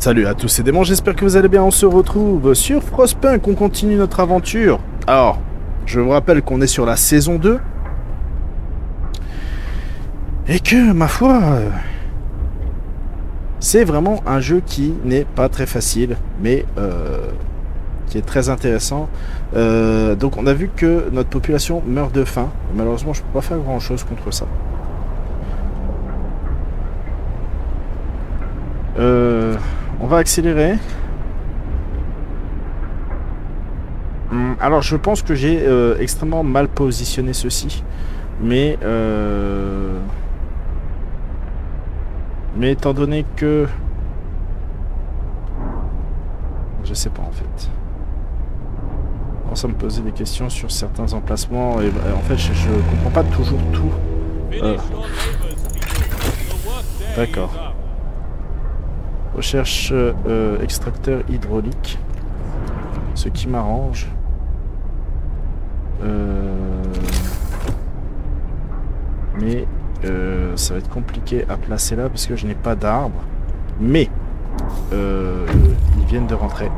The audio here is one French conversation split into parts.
Salut à tous et démons, j'espère que vous allez bien. On se retrouve sur Frostpunk, on continue notre aventure. Alors, je vous rappelle qu'on est sur la saison 2. Et que, ma foi, euh, c'est vraiment un jeu qui n'est pas très facile, mais euh, qui est très intéressant. Euh, donc on a vu que notre population meurt de faim. Malheureusement, je peux pas faire grand chose contre ça. Euh, on va accélérer. Hum, alors je pense que j'ai euh, extrêmement mal positionné ceci. Mais... Euh, mais étant donné que... Je sais pas en fait. On ça me poser des questions sur certains emplacements et en fait je, je comprends pas toujours tout. Euh. D'accord. Recherche euh, extracteur hydraulique. Ce qui m'arrange. Euh, mais euh, ça va être compliqué à placer là parce que je n'ai pas d'arbre. Mais ils viennent de rentrer.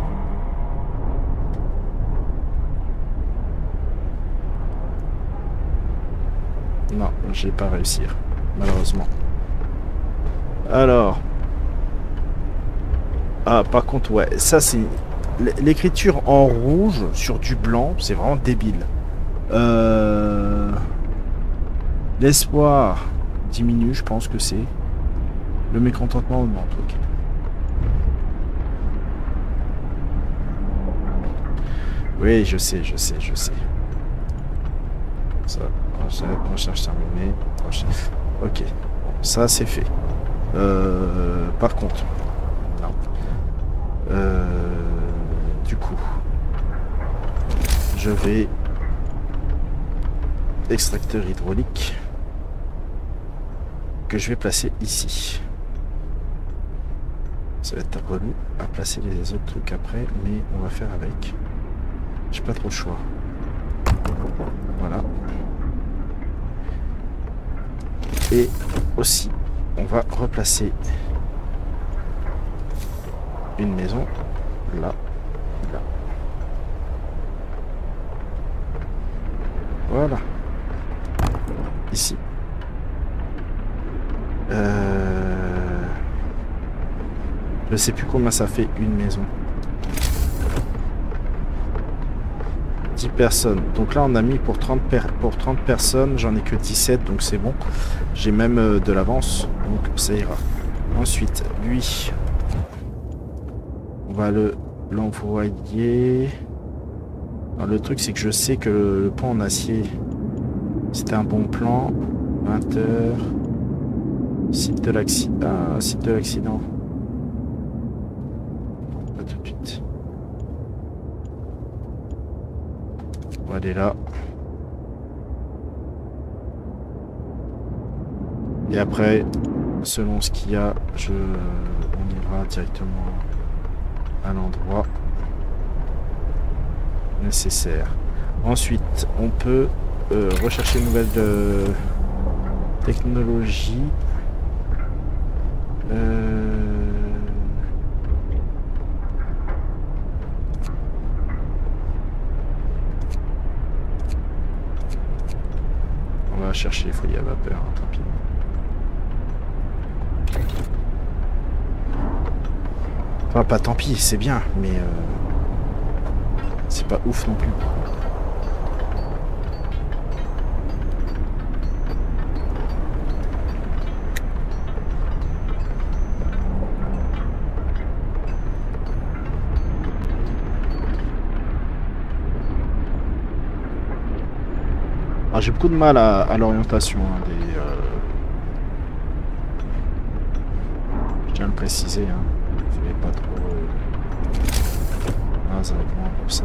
Non, je vais pas réussir, malheureusement. Alors. Ah, par contre, ouais, ça c'est... L'écriture en rouge sur du blanc, c'est vraiment débile. Euh... L'espoir diminue, je pense que c'est. Le mécontentement augmente, ok. Oui, je sais, je sais, je sais. Ça, recherche terminée. Ok, ça c'est fait. Euh, par contre. Euh, du coup, je vais extracteur hydraulique que je vais placer ici. Ça va être relou à placer les autres trucs après, mais on va faire avec. J'ai pas trop le choix. Voilà. Et aussi, on va replacer une maison là, là. Voilà. Ici. Euh... Je sais plus combien ça fait une maison. 10 personnes. Donc là, on a mis pour 30, pour 30 personnes. J'en ai que 17, donc c'est bon. J'ai même euh, de l'avance, donc ça ira. Ensuite, lui, on va le l'envoyer. Le truc, c'est que je sais que le, pont en acier, c'était un bon plan. 20 heures. Site de l'accident. Site de l'accident. tout de suite. On va aller là. Et après, selon ce qu'il y a, je, on ira directement à l'endroit nécessaire. Ensuite, on peut euh, rechercher une nouvelle euh, technologie. Euh, on va chercher les folies à vapeur, hein. Enfin, pas tant pis, c'est bien, mais euh, c'est pas ouf non plus. Ah, j'ai beaucoup de mal à, l'orientation hein, des. Euh, je tiens à le préciser. Hein pas trop. Ah, ça moins pour ça.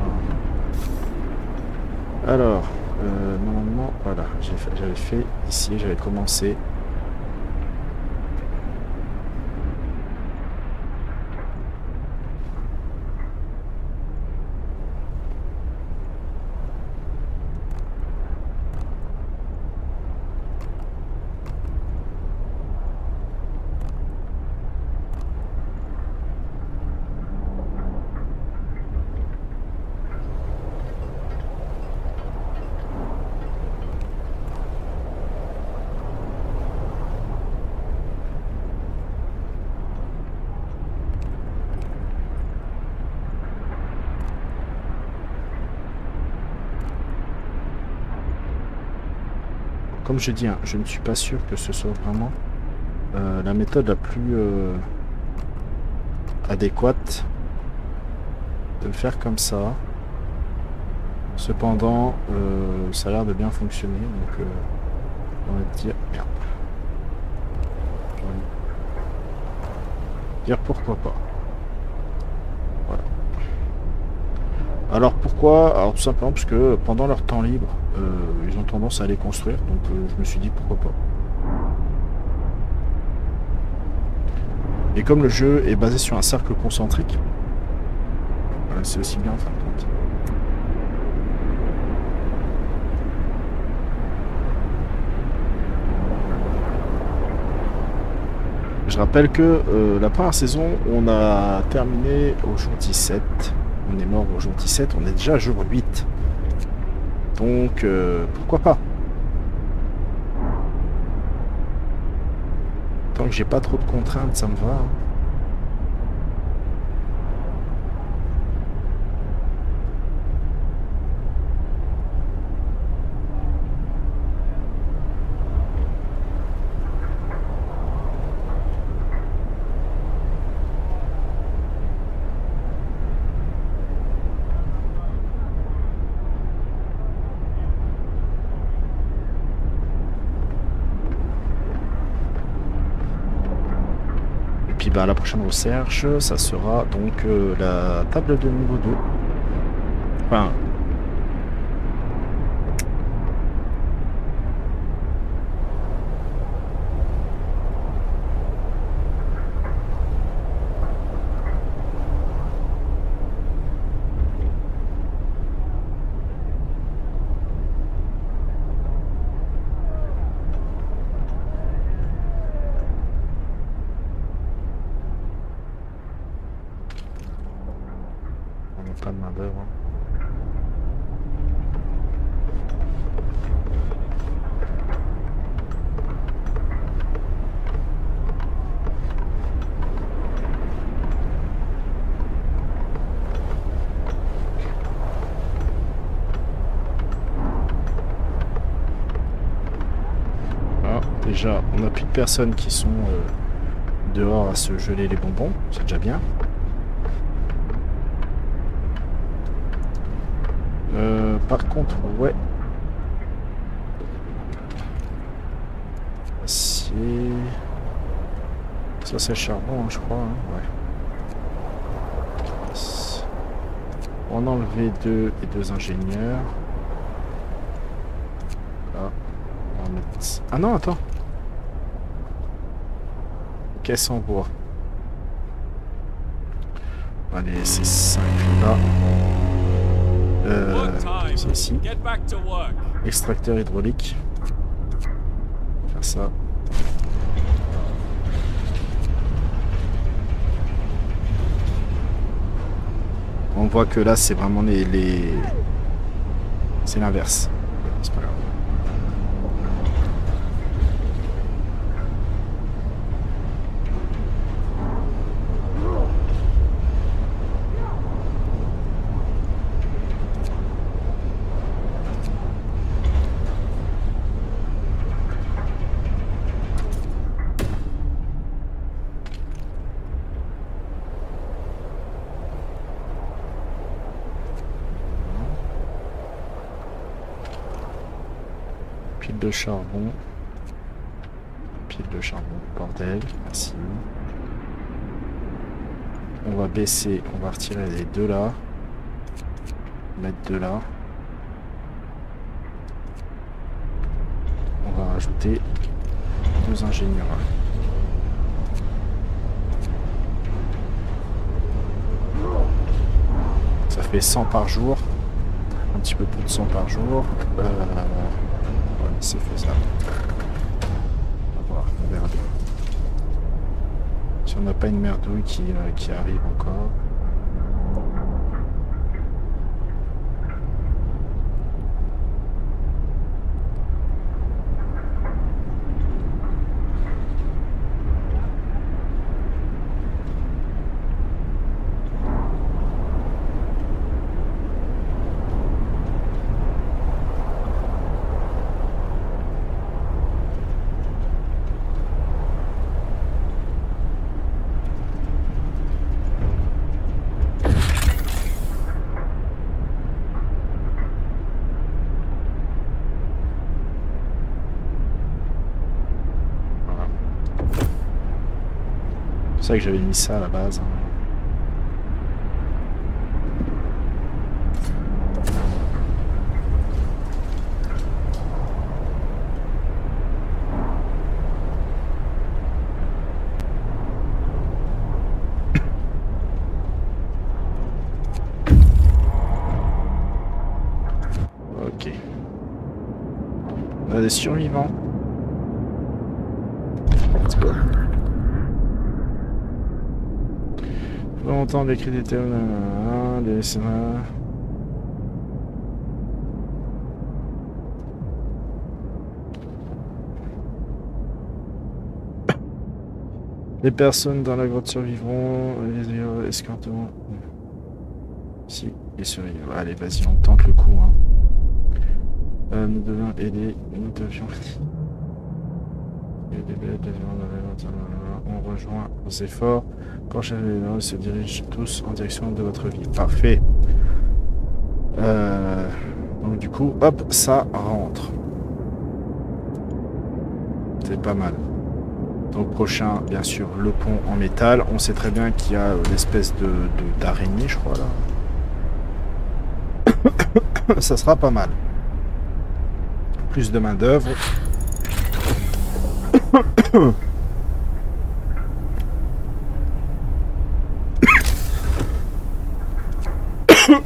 Alors, euh, normalement, voilà, j'avais fait ici, j'avais commencé comme je dis, hein, je ne suis pas sûr que ce soit vraiment euh, la méthode la plus euh, adéquate de le faire comme ça. Cependant, euh, ça a l'air de bien fonctionner, donc on va dire... Merde. Dire pourquoi pas. Alors pourquoi? Alors tout simplement parce que pendant leur temps libre, ils ont tendance à les construire, donc je me suis dit pourquoi pas. Et comme le jeu est basé sur un cercle concentrique, euh, c'est aussi bien en fin de compte. Je rappelle que euh, la première saison, on a terminé au jour 17. On est mort au jour 17, on est déjà jour 8. Donc, euh, pourquoi pas? Tant que j'ai pas trop de contraintes, ça me va. Hein. Bah, la prochaine recherche, ça sera donc euh, la table de niveau 2. Enfin, on n'a plus de personnes qui sont euh, dehors à se geler les bonbons, c'est déjà bien. Euh, par contre, ouais. Ça c'est charbon, hein, je crois. Hein, on a deux et deux ingénieurs. Ah, ah non, attends. Caisse en bois. Allez, c'est 5 là. Euh, c'est ici. Extracteur hydraulique. Faire ça. On voit que là, c'est vraiment les... les... C'est l'inverse. Charbon. Pile de charbon, bordel, merci. On va baisser, on va retirer les deux là. Mettre deux là. On va rajouter deux ingénieurs. Ça fait 100 par jour. Un petit peu plus de 100 par jour. Euh, c'est faisable. On va voir, on verra bien. Si on n'a pas une merdouille qui, euh, qui arrive encore. C'est vrai que j'avais mis ça à la base. hein. Ok. On a des survivants. Let's go. Les des terres, nanana, des SNA. Les personnes dans la grotte survivront, les escorteront. Si, les survivants. Allez, vas-y, on tente le coup. Hein. Euh, nous devions aider, nous devions. Des des On rejoint nos efforts. Quand les se dirigent tous en direction de votre vie. Parfait. Euh, donc du coup, hop, ça rentre. C'est pas mal. Donc prochain, bien sûr, le pont en métal. On sait très bien qu'il y a euh, l'espèce de- d'araignée, je crois là. ça sera pas mal. Plus de main d'œuvre. Le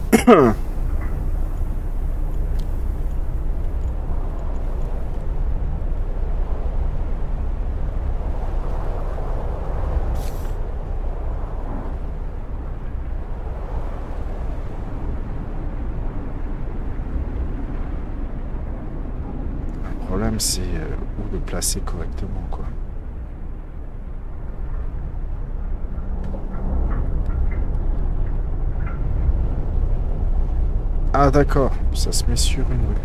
problème, c'est euh, où le placer correctement. Ah, d'accord. Ça se met sur une rue.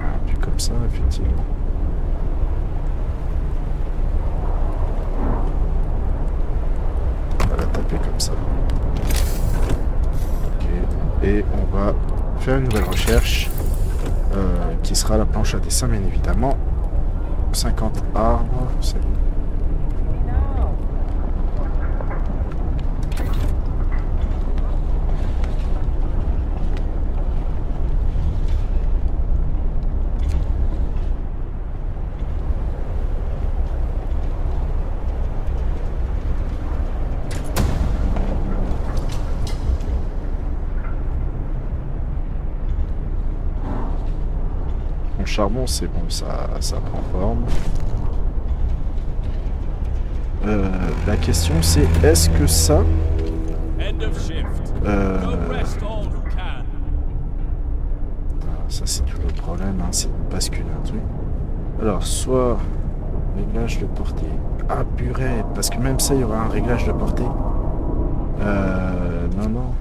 Ah, puis comme ça, effectivement. On va la taper comme ça. Ok. Et on va faire une nouvelle recherche. Euh, qui sera la planche à dessin bien évidemment. 50 arbres, c'est bon. Charbon, c'est bon, ça, ça prend forme. Euh, la question, c'est est-ce que ça, euh, can. ça c'est tout le problème, hein, c'est de basculer un truc. Alors, soit réglage de portée. Ah purée, parce que même ça, il y aura un réglage de portée. Euh, non, non.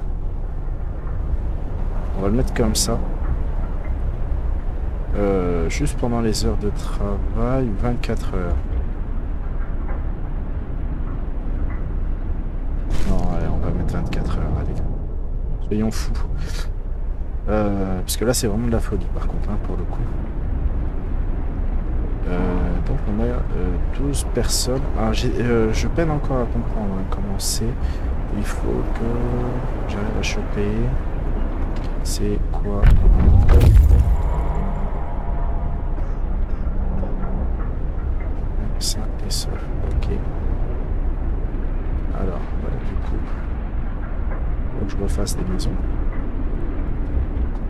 On va le mettre comme ça. Euh, juste pendant les heures de travail, 24 heures. Non, allez, on va mettre 24 heures, allez. Soyons fous. Euh, parce que là, c'est vraiment de la folie, par contre, hein, pour le coup. Euh, donc, on a euh, 12 personnes. Euh, je peine encore à comprendre hein, comment c'est. Il faut que j'arrive à choper. C'est quoi Ça et. Ok. Alors, voilà, du coup. Faut que je refasse des maisons.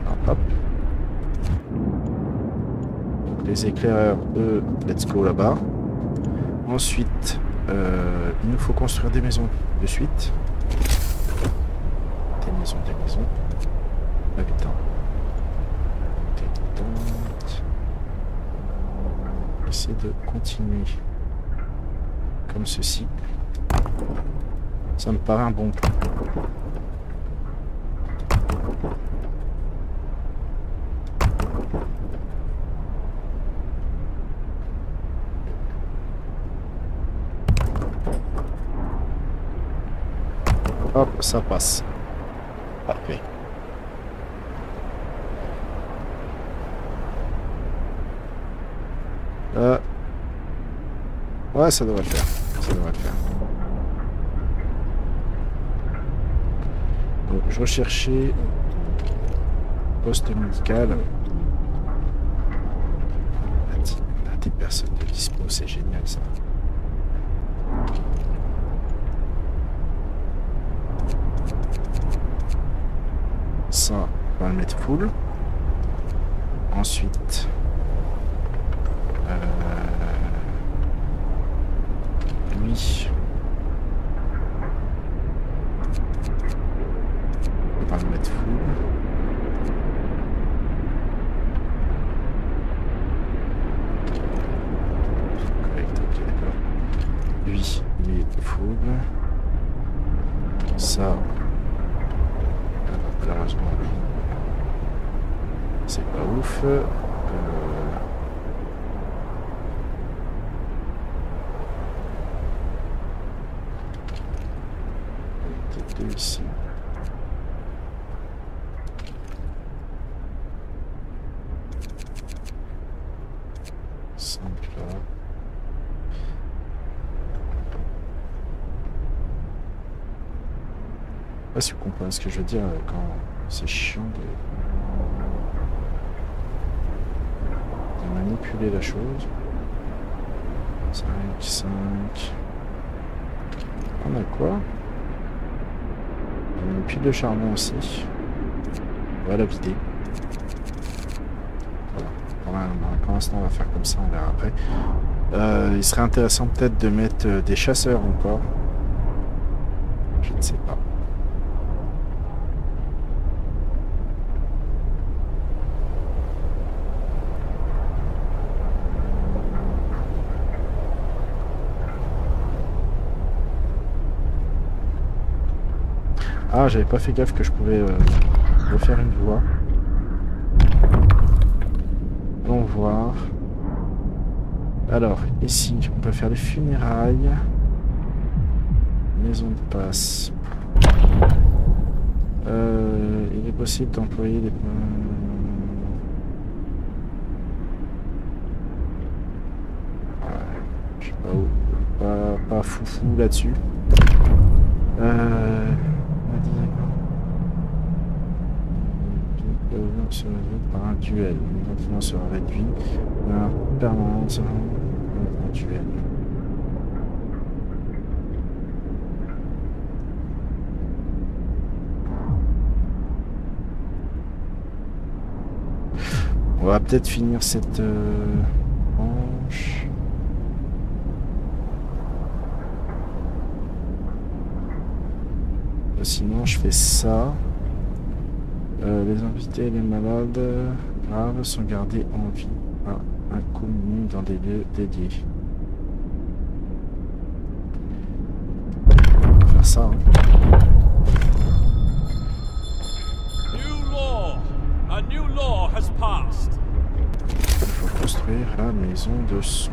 Hop, hop. Les éclaireurs, eux, let's go là-bas. Ensuite, euh, il nous faut construire des maisons de suite. Des maisons, des maisons. Habitants. Habitantes. Essayer de continuer comme ceci. Ça me paraît un bon plan. Hop, ça passe. Parfait. Euh... Ouais, ça devrait le faire. Je recherchais poste médical. On a dit- on a des personnes de dispo, c'est génial ça. Ça, on va le mettre full. Ensuite, euh, lui, on va le mettre full. Correct, ok, d'accord. Lui, il est full. Ça, ah, malheureusement, c'est pas ouf. Euh, Peut-être deux ici. Cinq là. Je sais ce que je veux dire euh, quand c'est chiant de... manipuler la chose. 5, 5. On a quoi? On a une pile de charbon aussi. On va la vider. Voilà. Pour l'instant, on va faire comme ça, on verra après. Euh, il serait intéressant peut-être de mettre euh, des chasseurs encore. Je ne sais pas. J'avais pas fait gaffe que je pouvais euh, refaire une voie. Allons voir. Alors, ici, on peut faire les funérailles. Maison de passe. Euh, il est possible d'employer des... Où. Pas, pas foufou là-dessus. Euh... on a dit d'accord. Le se résout par un duel. Le continent sera réduit. La permanence sera un duel. On va peut-être finir cette euh. Euh, Sinon, je fais ça. Euh, les invités et les malades euh, graves sont gardés en vie par un commune dans des lieux dédiés. On va faire ça. hein. New law! A new law has passed. Il faut construire la maison de soins.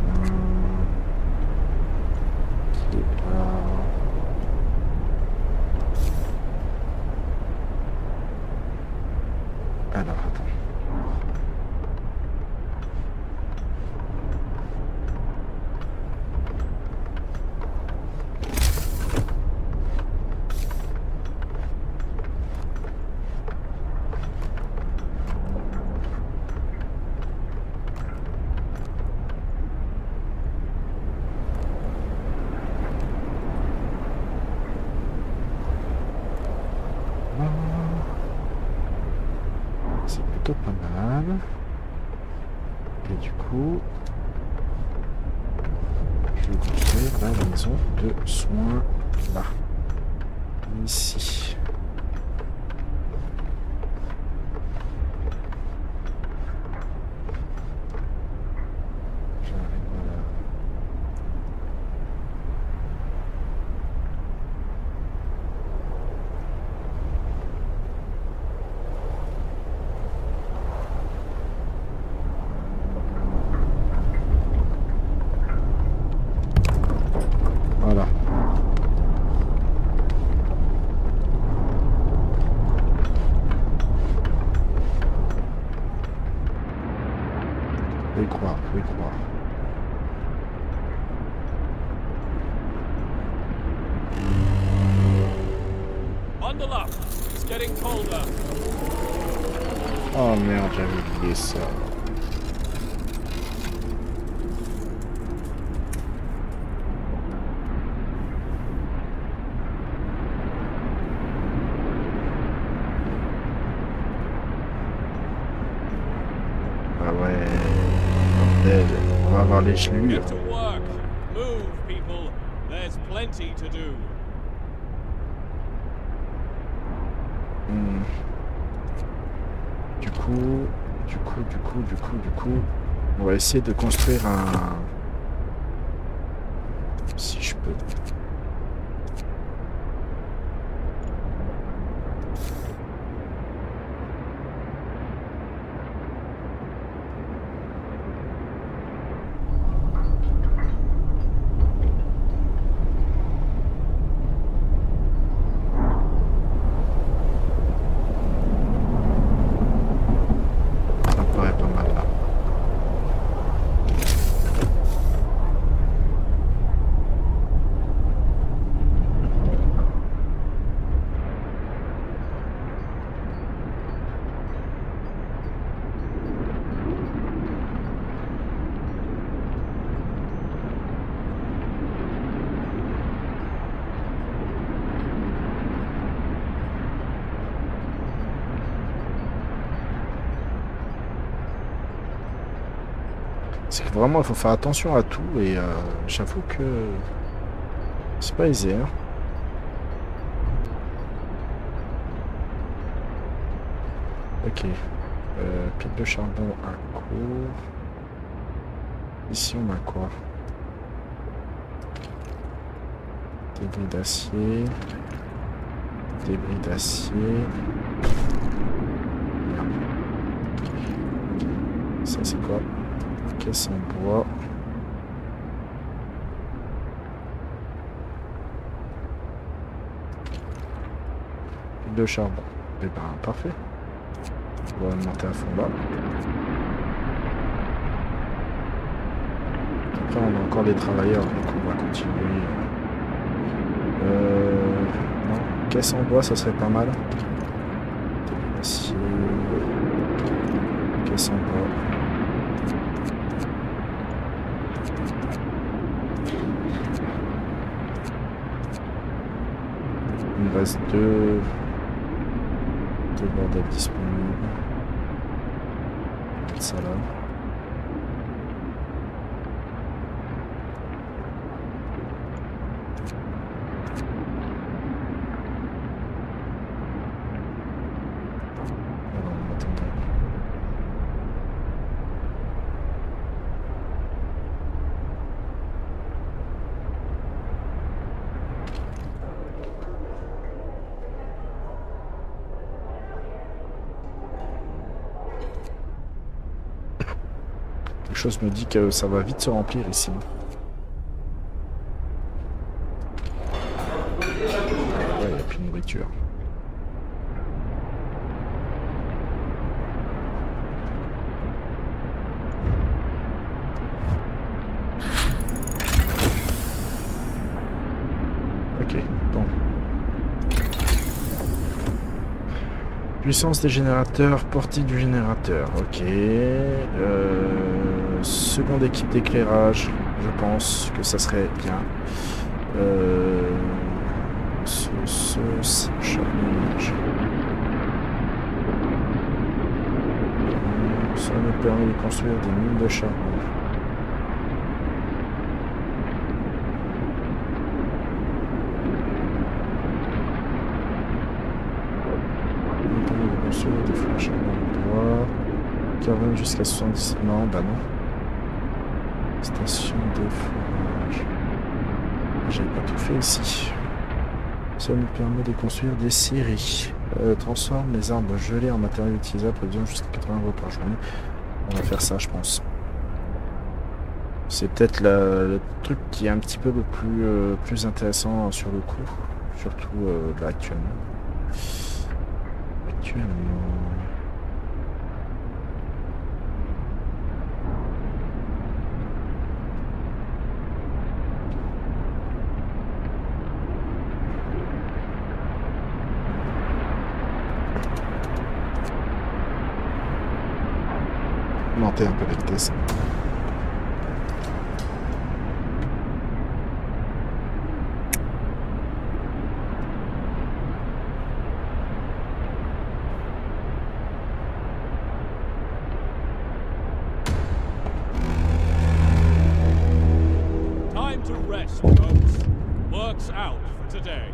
faut y croire, faut y croire. Bundle up, it's getting colder. Oh merde, j'avais oublié ça. To do. Hmm. Du coup, du coup, du coup, du coup, du coup, on va essayer de construire un... Si je peux. Ça me paraît pas mal là. C'est que vraiment, il faut faire attention à tout et euh, j'avoue que c'est pas aisé. Hein. Ok. Euh, pile de charbon à court. Ici, on a quoi? Débris d'acier. Débris d'acier. Ça, c'est quoi? Caisse en bois. De charbon. Eh ben, parfait. On va monter à fond là. Après, on a encore des travailleurs, donc on va continuer. Euh, non, caisse en bois, ça serait pas mal. Acier. Caisse en bois. Il me reste deux, deux bordels disponibles. Ça là. Alors, en attendant. Quelque chose me dit que ça va vite se remplir ici. Il n'y a plus de nourriture. Puissance des générateurs, portée du générateur. Ok. Euh, seconde équipe d'éclairage. Je pense que ça serait bien. Euh, ce, ce, ce. Ça nous permet de construire des mines de charbon. nous permet de construire des flèches en bois. Carbone jusqu'à 70. Non, bah non. Station de fourrage. J'ai pas tout fait ici. Ça nous permet de construire des séries. Euh, transforme les arbres gelés en matériaux utilisables, produisant jusqu'à 80 euros par journée. On va faire ça, je pense. C'est peut-être le truc qui est un petit peu plus, euh, plus intéressant sur le coup. Surtout euh, là actuellement. Actuellement. Augmenter un peu la vitesse. Time to rest, folks. Work's out for today.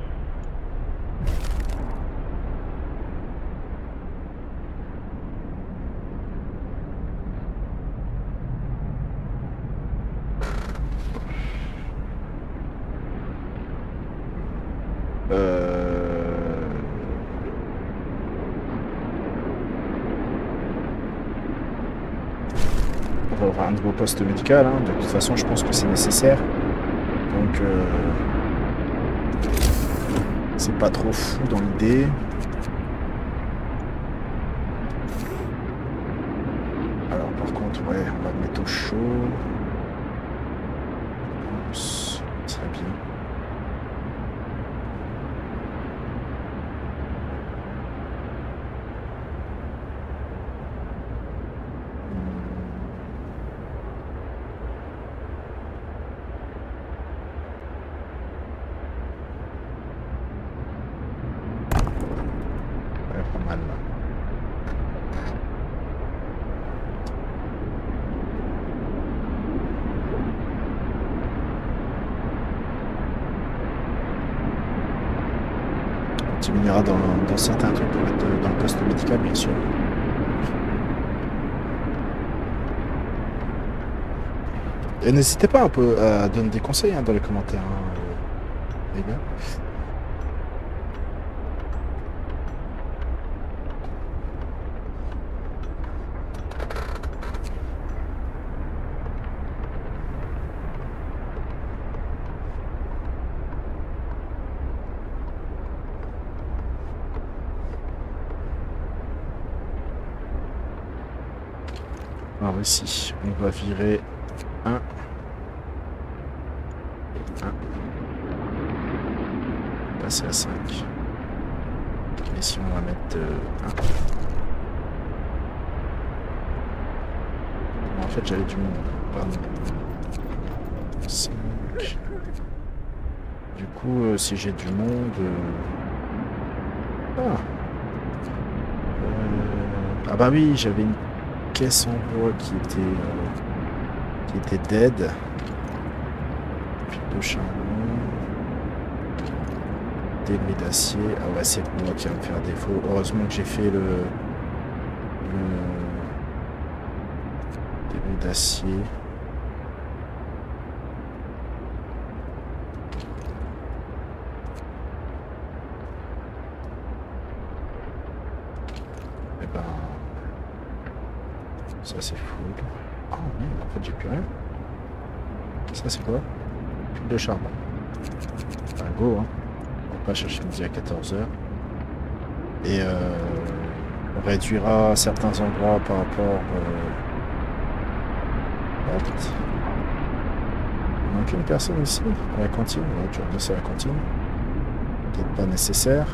Poste médical. hein. De toute façon, je pense que c'est nécessaire. Donc, euh, c'est pas trop fou dans l'idée. Alors, par contre, ouais, on va le mettre au chaud. Ce serait bien. Ouais, pas mal là. On diminuera dans, certains trucs pour être dans le poste médical, bien sûr. Et n'hésitez pas un peu à donner des conseils hein, dans les commentaires, hein, euh. Ici, on va virer 1. 1. Passer à 5. Ici, on va mettre 1. En fait, j'avais du monde. Pardon. 5. Du coup, euh, si j'ai du monde... euh, Ah. Euh, Ah bah oui, j'avais une caisse en bois qui était euh, qui était dead. Puis de charbon. Des d'acier. Ah ouais, c'est le bois qui va me faire défaut. Heureusement que j'ai fait le, le des d'acier. Eh ben, ça c'est full. Oh Ça c'est quoi? De charbon. Enfin, go, hein. On va pas chercher midi à 14h. Et euh, on réduira certains endroits par rapport. Euh... Il manque une personne ici, à la cantine. Ouais, tu bosser à la cantine. Peut-être pas nécessaire.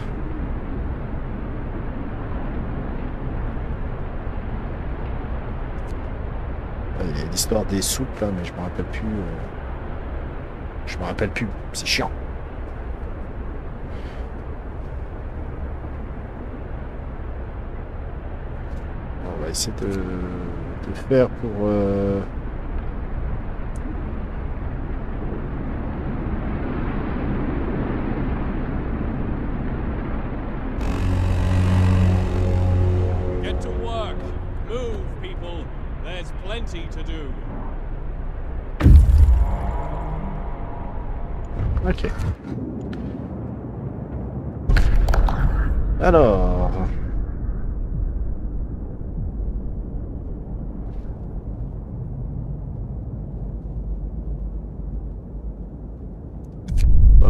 Euh, Il y a l'histoire des soupes là, mais je me rappelle plus. euh, Je me rappelle plus. C'est chiant. On va essayer de, de faire pour. euh,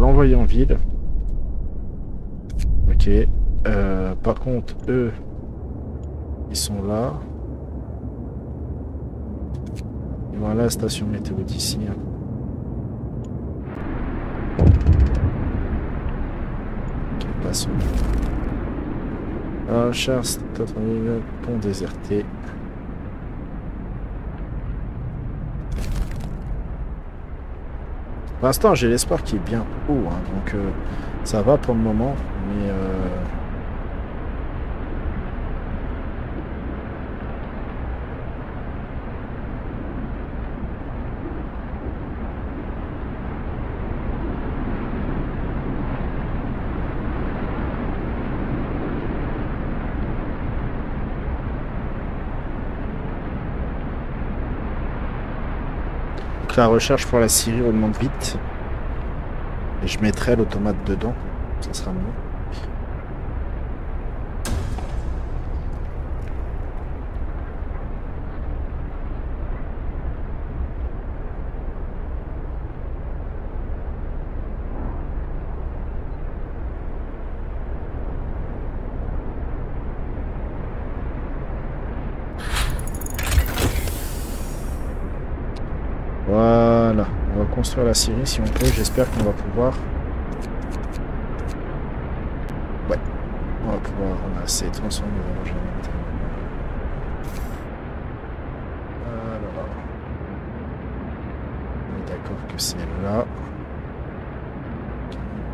l'envoyer en ville. Ok. Euh, par contre, eux, ils sont là. Ils vont la station météo d'ici. hein. Ok, passons. Ah, Charles, pont déserté. Pour l'instant, j'ai l'espoir qu'il est bien haut, hein, donc euh, ça va pour le moment, mais... La recherche pour la Syrie augmente vite. Et je mettrai l'automate dedans, ça sera mieux. Voilà, construire la Syrie si on peut, j'espère qu'on va pouvoir. Ouais, on va pouvoir, a assez transformé Alors, on est d'accord que c'est là.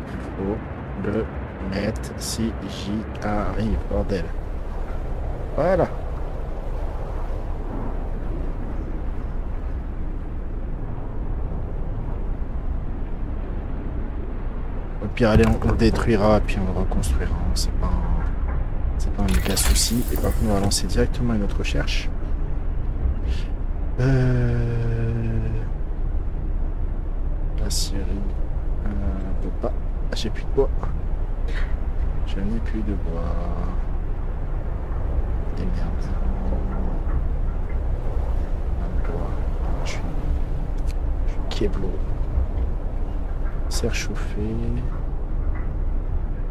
Il faut le mettre si j'y arrive, bordel. Voilà. Au allez, on, on détruira, puis on le reconstruira. C'est pas, un- pas un souci. Et par contre, on va lancer directement une autre recherche. Euh... La Syrie. Euh, peut pas. Ah, J'ai plus de bois. Je n'ai plus de bois. Et merde. Un bois. Je suis. Je suis. Serre chauffé.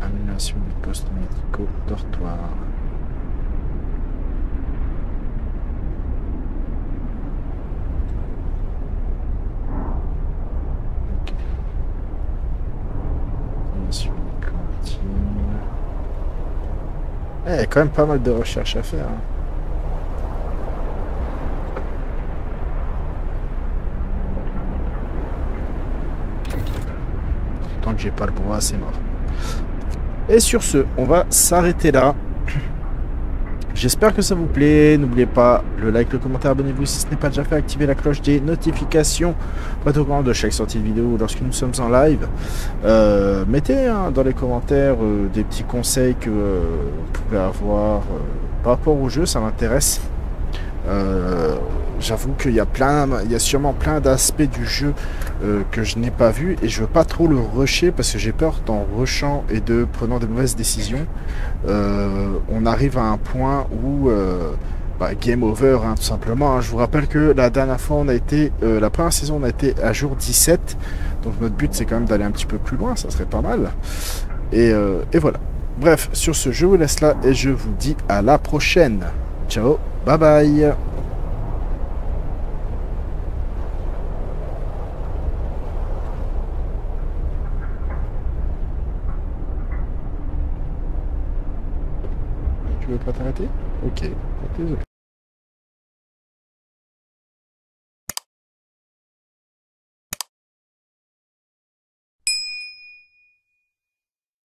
Annulation du poste médicaux, dortoir. Ok. Annulation des. Eh, Il y a quand même pas mal de recherches à faire. hein. Tant que j'ai pas le bois, c'est mort. Et sur ce, on va s'arrêter là. J'espère que ça vous plaît. N'oubliez pas le like, le commentaire, abonnez-vous si ce n'est pas déjà fait. Activez la cloche des notifications être au courant de chaque sortie de vidéo lorsque nous sommes en live. Euh, mettez hein, dans les commentaires euh, des petits conseils que euh, vous pouvez avoir par rapport au jeu, ça m'intéresse. J'avoue qu'il y a plein, il y a sûrement plein d'aspects du jeu euh, que je n'ai pas vu et je veux pas trop le rusher parce que j'ai peur qu'en rushant et de prenant de mauvaises décisions, euh, on arrive à un point où euh, bah, game over hein, tout simplement. hein. Je vous rappelle que la dernière fois on a été, la première saison on a été à jour 17, donc notre but c'est quand même d'aller un petit peu plus loin, ça serait pas mal. Et, et voilà. Bref, sur ce je vous laisse là et je vous dis à la prochaine. Ciao, bye bye. T'arrêter Ok, désolé.